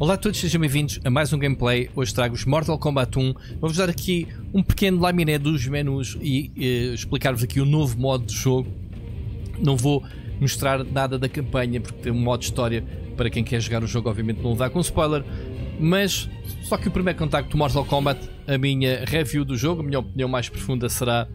Olá a todos, sejam bem-vindos a mais um gameplay. Hoje trago-vos Mortal Kombat 1. Vou-vos dar aqui um pequeno laminé dos menus e uh, explicar-vos aqui o novo modo de jogo. Não vou mostrar nada da campanha porque tem um modo história para quem quer jogar o jogo, obviamente não dá com spoiler. Mas só que o primeiro contacto do Mortal Kombat, a minha review do jogo, a minha opinião mais profunda será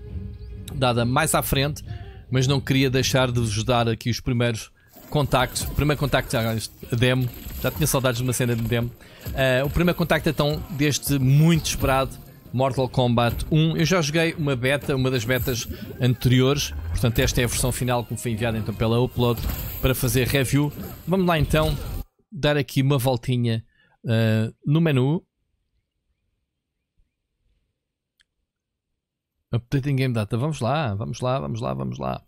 dada mais à frente, mas não queria deixar de vos dar aqui os primeiros contactos. O primeiro contacto, a demo, já tinha saudades de uma cena de demo. Uh, o primeiro contacto então deste muito esperado Mortal Kombat 1. Eu já joguei uma beta, uma das betas anteriores, portanto, esta é a versão final que me foi enviada então pela Upload para fazer review. Vamos lá então dar aqui uma voltinha uh, no menu. Updating Game Data. Vamos lá, vamos lá, vamos lá, vamos lá.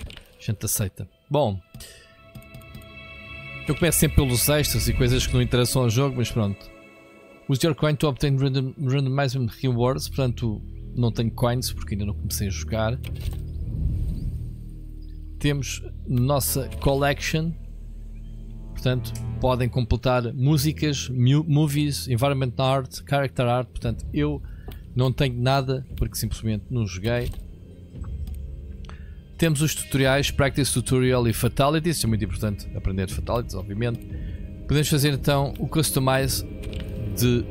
A gente aceita. Bom, eu começo sempre pelos extras e coisas que não interessam ao jogo, mas pronto. Use your coin to obtain random, randomized rewards. Portanto, não tenho coins porque ainda não comecei a jogar. Temos nossa collection. Portanto, podem completar músicas, movies, environment art, character art. Portanto, eu não tenho nada porque simplesmente não joguei. Temos os tutoriais, Practice Tutorial e Fatalities, isso é muito importante aprender Fatalities, obviamente. Podemos fazer então o Customize de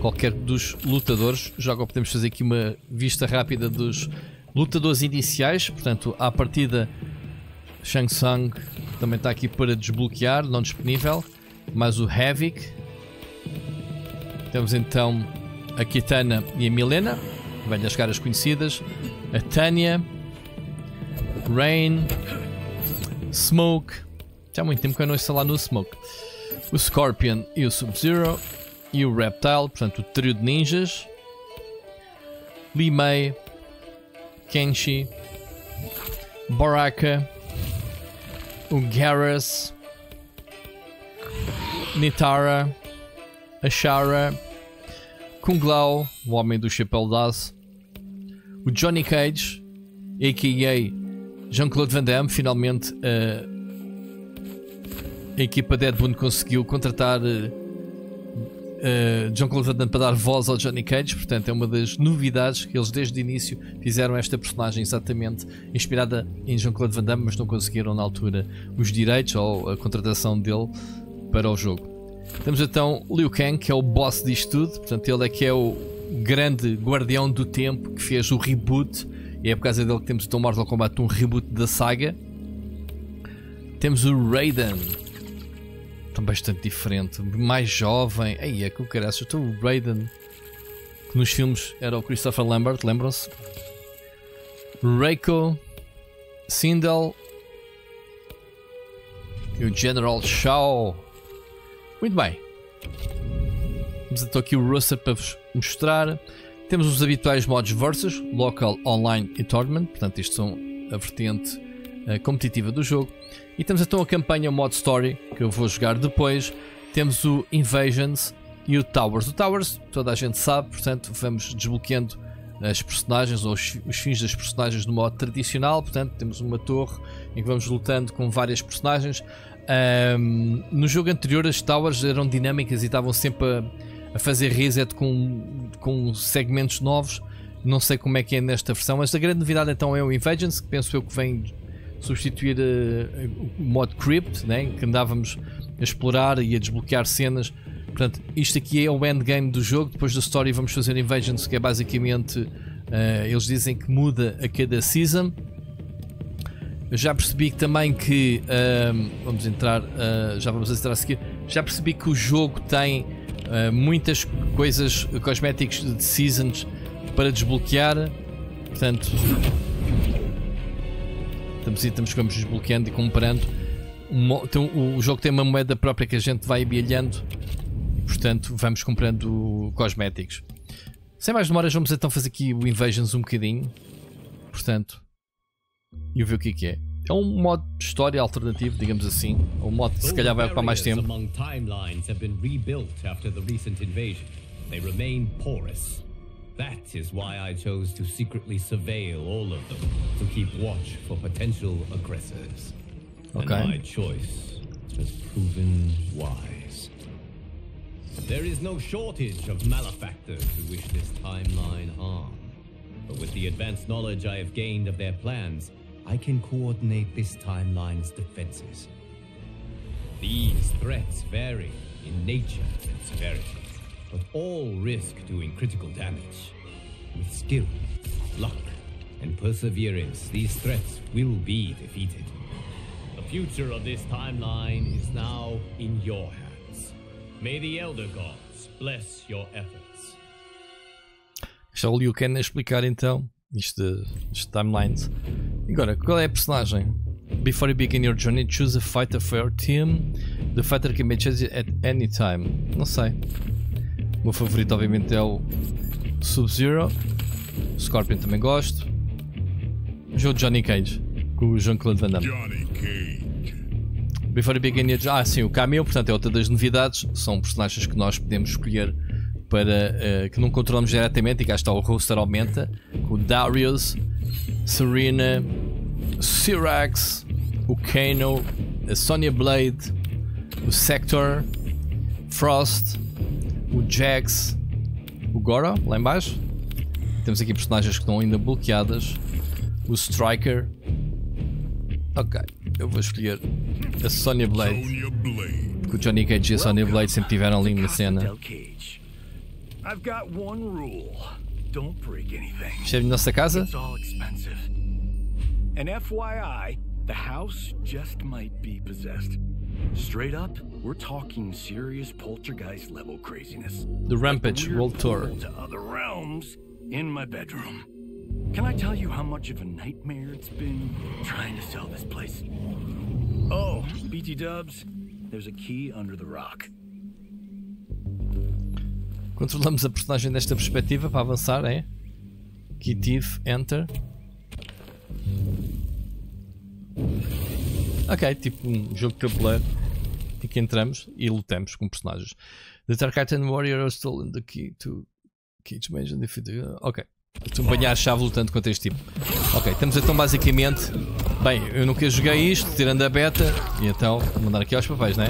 qualquer dos lutadores. Já agora podemos fazer aqui uma vista rápida dos lutadores iniciais, portanto, à partida Shang Tsung também está aqui para desbloquear, não disponível, mas o Havoc. Temos então a Kitana e a Milena, velhas caras conhecidas, a Tanya, Rain, Smoke. Já há muito tempo que eu não estou lá no Smoke. O Scorpion e o Sub-Zero. E o Reptile, portanto, o trio de ninjas. Li Mei, Kenshi, Baraka, o Garrus, Nitara, Ashara, Kung Lao, o Homem do Chapéu de Aço, o Johnny Cage, a.k.a. Jean-Claude Van Damme finalmente uh, a equipa Deadwood conseguiu contratar uh, Jean-Claude Van Damme para dar voz ao Johnny Cage, portanto é uma das novidades que eles desde o início fizeram esta personagem exatamente inspirada em Jean-Claude Van Damme, mas não conseguiram na altura os direitos ou a contratação dele para o jogo. Temos então Liu Kang, que é o boss disto tudo, portanto ele é que é o grande guardião do tempo que fez o reboot e é por causa dele que temos então Mortal Kombat um reboot da saga. Temos o Raiden. Tão bastante diferente. Mais jovem. Aí é que o caraças. Então o Raiden. Que nos filmes era o Christopher Lambert, lembram-se? Reiko. Sindel. E o General Shao. Muito bem. Vamos então aqui o roster para vos mostrar. Temos os habituais modos Versus, Local, Online e Tournament, portanto, isto são a vertente uh, competitiva do jogo. E temos então a campanha modo Story, que eu vou jogar depois. Temos o Invasions e o Towers. O Towers, toda a gente sabe, portanto, vamos desbloqueando as personagens ou os, os fins das personagens no modo tradicional. Portanto, temos uma torre em que vamos lutando com várias personagens. Um, no jogo anterior, as Towers eram dinâmicas e estavam sempre a a fazer reset com, com segmentos novos. Não sei como é que é nesta versão, mas a grande novidade então é o Invasions, que penso eu que vem substituir uh, o modo Crypt, né, que andávamos a explorar e a desbloquear cenas. Portanto, isto aqui é o endgame do jogo. Depois da story, vamos fazer Invasions, que é basicamente. Uh, eles dizem que muda a cada season. Eu já percebi também que. Uh, vamos entrar. Já vamos entrar a seguir. Já percebi que o jogo tem uh, muitas coisas, cosméticos de seasons para desbloquear. Portanto, estamos, estamos vamos desbloqueando e comprando. Então, o jogo tem uma moeda própria que a gente vai abilhando portanto, vamos comprando cosméticos. Sem mais demoras, vamos então fazer aqui o Invasions um bocadinho. Portanto, e ver o que é que é. Um modo de história alternativo, digamos assim. Um modo que se calhar vai ocupar mais tempo. That is why I chose to secretly surveil all of them, to keep watch for potential aggressors. Okay. And my choice has proven wise. There is no shortage of malefactors who wish this timeline harm. But with the advanced knowledge I have gained of their plans, I can coordinate this timeline's defenses. These threats vary in nature and severity, but all risk doing critical damage. With skill, luck, and perseverance, these threats will be defeated. The future of this timeline is now in your hands. May the Elder Gods bless your efforts. Já Kang a explicar então isto de timelines. Agora, qual é a personagem? Before you begin your journey, choose a fighter for your team. The fighter can be changed at any time. Não sei. O meu favorito, obviamente, é o Sub-Zero. Scorpion também gosto. O jogo de Johnny Cage, com o Jean-Claude Van Damme. Johnny Cage. Before you begin your Ah, sim, o Cameo, portanto, é outra das novidades. São personagens que nós podemos escolher para uh, que não controlamos diretamente. E cá está o roster aumenta. Com o Darius, Serena, Syrax, o Kano, a Sonya Blade, o Sector, Frost, o Jax, o Goro, lá em baixo. Temos aqui personagens que estão ainda bloqueadas. O Striker. Ok, eu vou escolher a Sonya Blade. Porque o Johnny Cage e a Sonya Blade sempre tiveram ali na cena. I've got one rule. Don't break anything. Isto é nossa casa? It's all expensive. And FYI, the house just might be possessed. Straight up, we're talking serious poltergeist level craziness. The Rampage Weird World Tour. To other realms in my bedroom. Can I tell you how much of a nightmare it's been trying to sell this place? Oh, BT Dubs, there's a key under the rock. Controlamos a personagem desta perspectiva para avançar, é? Key Thief, Enter. Ok, tipo um jogo de tabuleiro em que entramos e lutamos com personagens. The Tarkatan Warrior still in the key to Cage Mage and defeat. Ok. Estou a apanhar a chave lutando contra este tipo. Ok, estamos então basicamente. Bem, eu nunca joguei isto, tirando a beta, e então vou mandar aqui aos papéis, né?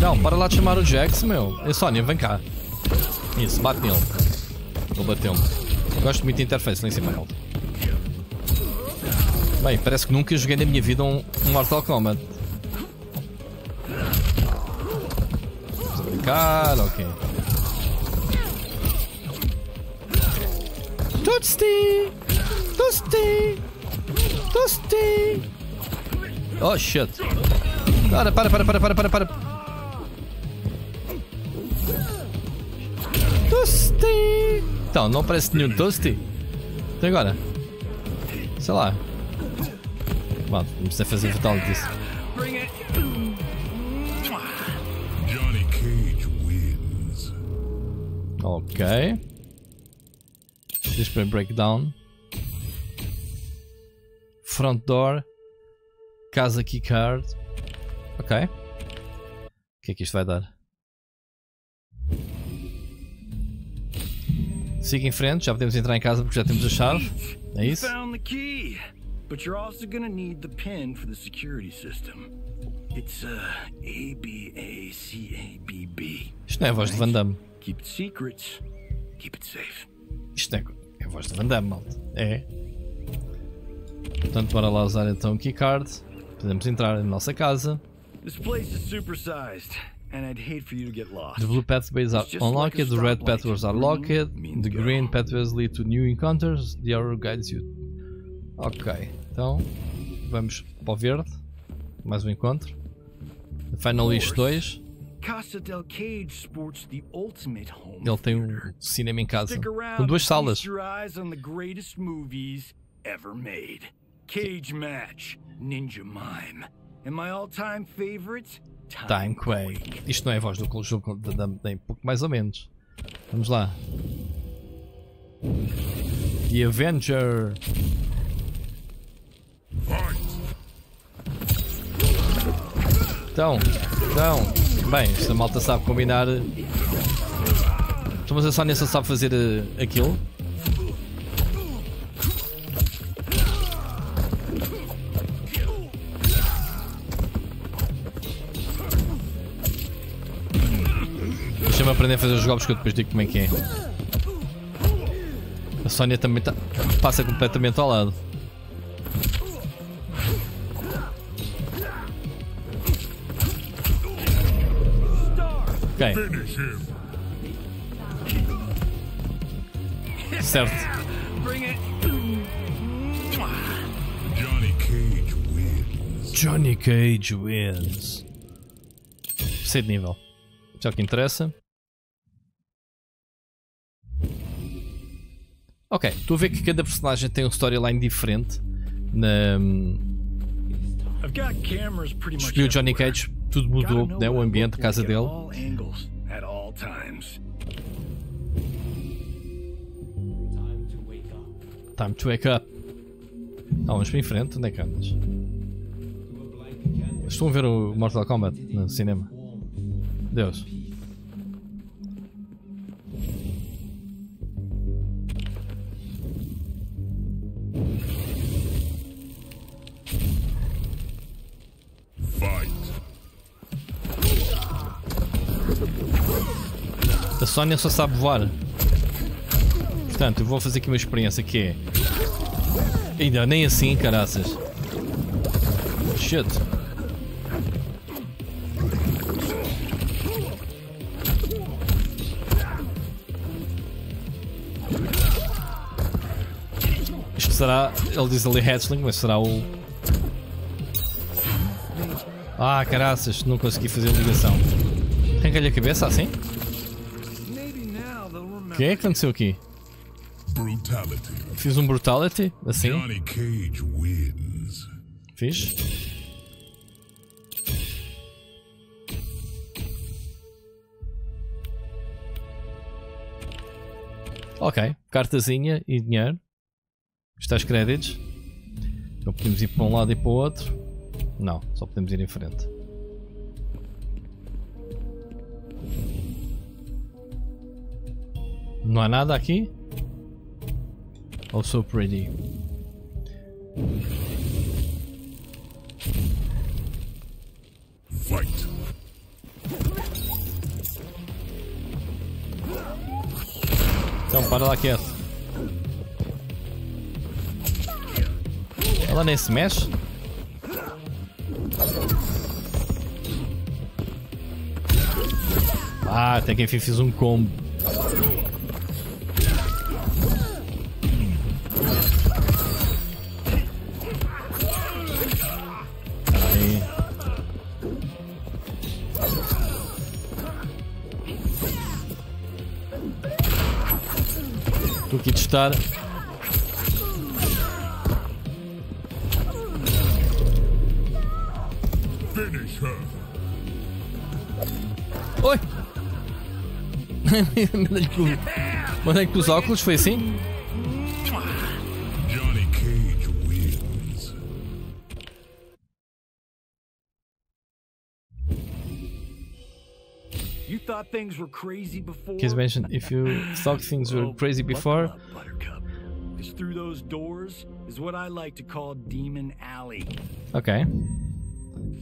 Não, para lá de chamar o Jax, meu. É Sónia, vem cá. Isso, bate nele. Ele bateu-me. Gosto muito de interface lá em cima, malta. Bem, parece que nunca joguei na minha vida um, um Mortal Kombat. Vamos brincar, ok. Toasty! Toasty! Toasty! Oh shit! Para, para, para, para, para, para, para! Toasty! Então, não aparece nenhum Toasty? Até agora? Sei lá. Bom, não precisa fazer fatal disso. Ok. Display breakdown. Front door. Casa keycard. Ok. O que é que isto vai dar? Siga em frente, já podemos entrar em casa porque já temos a chave. É isso? Found the key. But you're also gonna need the pin for the security system. It's uh, A B A C A B B. Isto não é a voz de Van Damme. Keep it secret. Keep it safe. Isto não é, é a voz de Van Damme, malta. É. Portanto, bora lá usar então o keycard. Podemos entrar na nossa casa. This place is supersized, and I'd hate for you to get lost. The blue pathways are unlocked, like the red pathways are locked, the green pathways lead to new encounters, the arrow guides you. Ok, então vamos para o verde. Mais um encontro. Final Wish 2. Casa del Cage sports the ultimate home. Ele tem um cinema em casa. Com duas salas. Cage Match, Ninja Mime, and my all-time favorite, Time Quake. Isto não é a voz do jogo da- da- nem pouco mais ou menos. Vamos lá. The Avenger. Então, então. Bem, esta malta sabe combinar. Então, Estamos a Sónia só sabe fazer uh, aquilo. Deixa-me aprender a fazer os golpes que eu depois digo como é que é. A Sónia também tá... passa completamente ao lado. Ok, certo. Johnny Cage wins. Johnny Cage wins. Sei de nível. Já que interessa. Ok, estou a ver que cada personagem tem um storyline diferente. Na, escolhi o Johnny. Cage, tudo mudou, né? o ambiente, a casa dele. all angles, at all times. Time to wake up. Tá, vamos para em frente, onde é que andas? Estão a ver o Mortal Kombat no cinema? Deus. Sónia só sabe voar. Portanto, eu vou fazer aqui uma experiência que é. Ainda nem assim, caraças. Shit. Isto será. Ele diz ali hatchling, mas será o. Ah, caraças, não consegui fazer a ligação. Arranca-lhe a cabeça assim? Que é que aconteceu aqui? Brutality. Fiz um brutality, assim. Johnny Cage wins. Fiz. Ok, cartazinha e dinheiro. Estás créditos. Não podemos ir para um lado e para o outro. Não, só podemos ir em frente. Não há nada aqui? Oh, so pretty. Fight. Então, para lá quieto. Ela nem se mexe. Ah, até que enfim fiz um combo. Her. Oi! Mandei-lhe com- Mandei com os óculos, foi assim? Thought things were crazy before? Kids mentioned if you thought things were oh, crazy buckle before. up, Buttercup. 'Cause through those doors is what I like to call Demon Alley. Ok.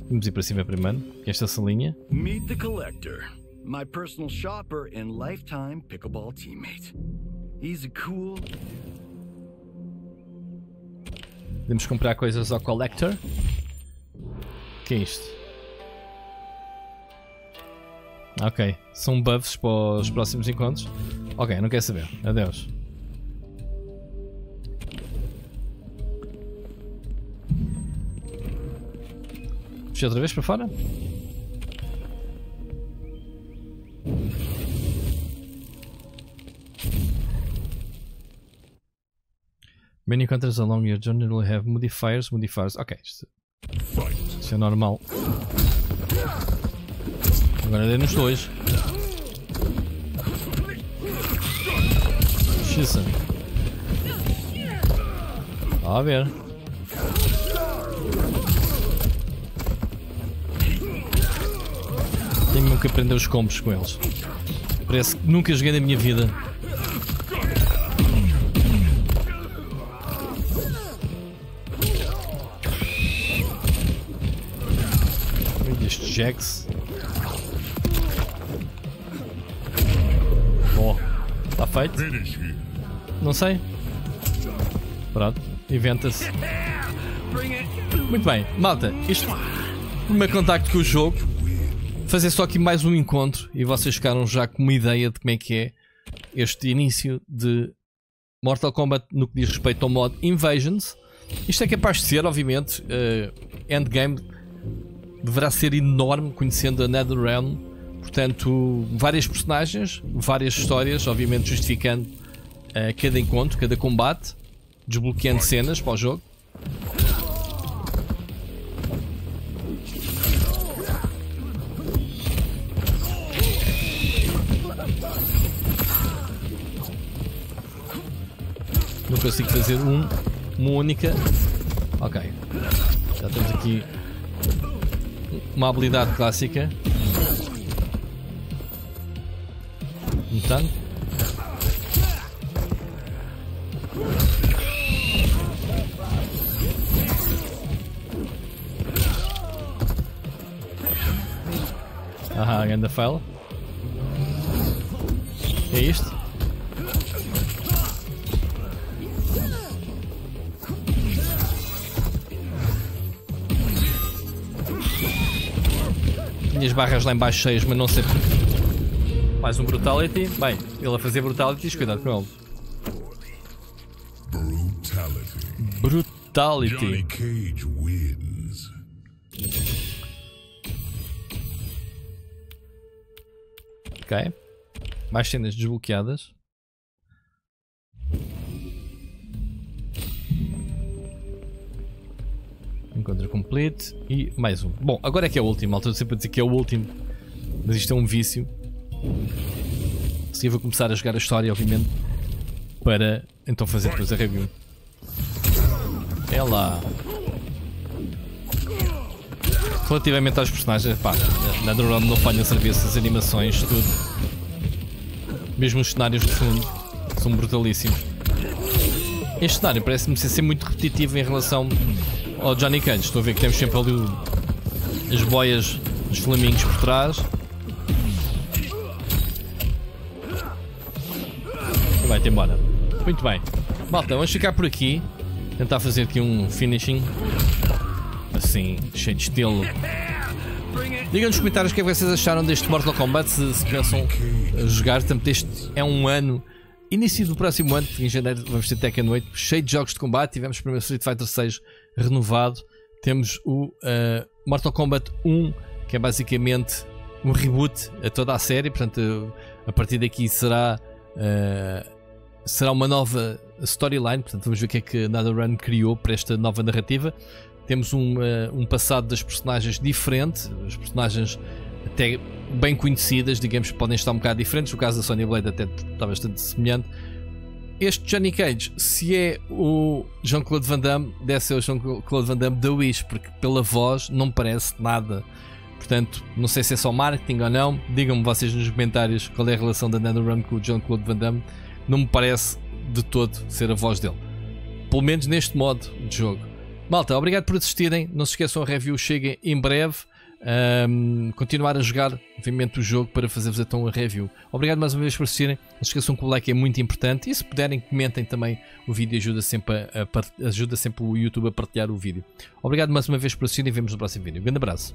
Vamos ir para cima primeiro. que Esta salinha. Meet the Collector, my personal shopper and lifetime pickleball teammate. He's a cool. Podemos comprar coisas ao Collector. que é isto? Ok. São buffs para os próximos encontros. Ok, não quer saber. Adeus. Puxei outra vez para fora? Many encounters along your journey will have modifiers, modifiers. Ok, isto, isto é normal. Agora dei nos dois. Xisa. A ver. Tenho que aprender os combos com eles. Parece que nunca joguei na minha vida. Este Jax. Feito? Finish him. Não sei. Pronto, inventa-se. Muito bem, malta, isto o meu contacto com o jogo. Fazer só aqui mais um encontro e vocês ficaram já com uma ideia de como é que é este início de Mortal Kombat no que diz respeito ao modo Invasions. Isto é capaz de ser, obviamente, uh, endgame deverá ser enorme conhecendo a NetherRealm. Portanto, várias personagens, várias histórias, obviamente justificando uh, cada encontro, cada combate, desbloqueando cenas para o jogo. Não consigo fazer um, uma única. Ok. Já temos aqui uma habilidade clássica. Tanque. Aham, ainda fail. É isto? Tinha as barras lá em baixo cheias, mas não sei porquê. Mais um Brutality. Bem, ele a fazer Brutalities, cuidado com ele. Brutality. Ok. Mais cenas desbloqueadas. Encontro complete e mais um. Bom, agora é que é o último. Malta, sempre a dizer que é o último. Mas isto é um vício. Assim eu vou começar a jogar a história, obviamente. Para então fazer depois a review. É lá. Relativamente aos personagens, pá, na Neuron não falha serviço, as animações, tudo. Mesmo os cenários de fundo são brutalíssimos. Este cenário parece-me ser muito repetitivo em relação ao Johnny Cage. Estou a ver que temos sempre ali as boias dos flamingos por trás. Vai-te embora. Muito bem. Malta, vamos ficar por aqui. Tentar fazer aqui um finishing. Assim, cheio de estilo. Digam nos comentários o que é que vocês acharam deste Mortal Kombat. Se, se pensam jogar. Portanto, este é um ano. Início do próximo ano, em janeiro vamos ter Tekken 8, cheio de jogos de combate. Tivemos primeiro Street Fighter 6 renovado. Temos o uh, Mortal Kombat 1, que é basicamente um reboot a toda a série. Portanto, a partir daqui será, uh, será uma nova storyline. Portanto, vamos ver o que é que a NetherRealm criou para esta nova narrativa. Temos um, uh, um passado das personagens diferente, as personagens até bem conhecidas, digamos que podem estar um bocado diferentes. O caso da Sonya Blade até está bastante semelhante. Este Johnny Cage, se é o Jean-Claude Van Damme, deve ser o Jean-Claude Van Damme da Wish, porque pela voz não parece nada. Portanto, não sei se é só marketing ou não. Digam-me vocês nos comentários qual é a relação da NetherRealm com o Jean-Claude Van Damme. Não me parece de todo ser a voz dele. Pelo menos neste modo de jogo. Malta, obrigado por assistirem. Não se esqueçam, a review chega em breve. Um, continuar a jogar, obviamente, o jogo para fazer-vos então a review. Obrigado mais uma vez por assistirem. Não se esqueçam que o like é muito importante. E se puderem, comentem também o vídeo, ajuda sempre, a, a, ajuda sempre o YouTube a partilhar o vídeo. Obrigado mais uma vez por assistirem e vemos no próximo vídeo. Um grande abraço.